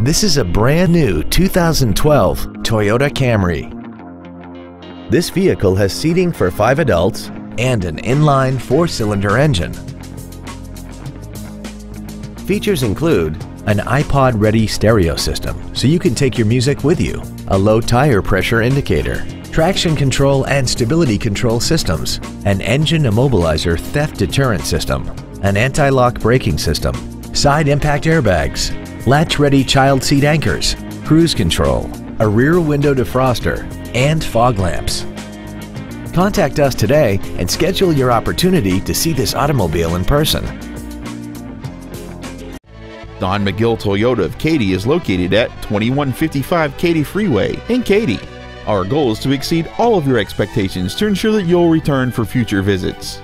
This is a brand new 2012 Toyota Camry. This vehicle has seating for five adults and an inline four-cylinder engine. Features include an iPod-ready stereo system so you can take your music with you, a low tire pressure indicator, traction control and stability control systems, an engine immobilizer theft deterrent system, an anti-lock braking system, side impact airbags, latch-ready child seat anchors, cruise control, a rear window defroster, and fog lamps. Contact us today and schedule your opportunity to see this automobile in person. Don McGill Toyota of Katy is located at 2155 Katy Freeway in Katy. Our goal is to exceed all of your expectations to ensure that you'll return for future visits.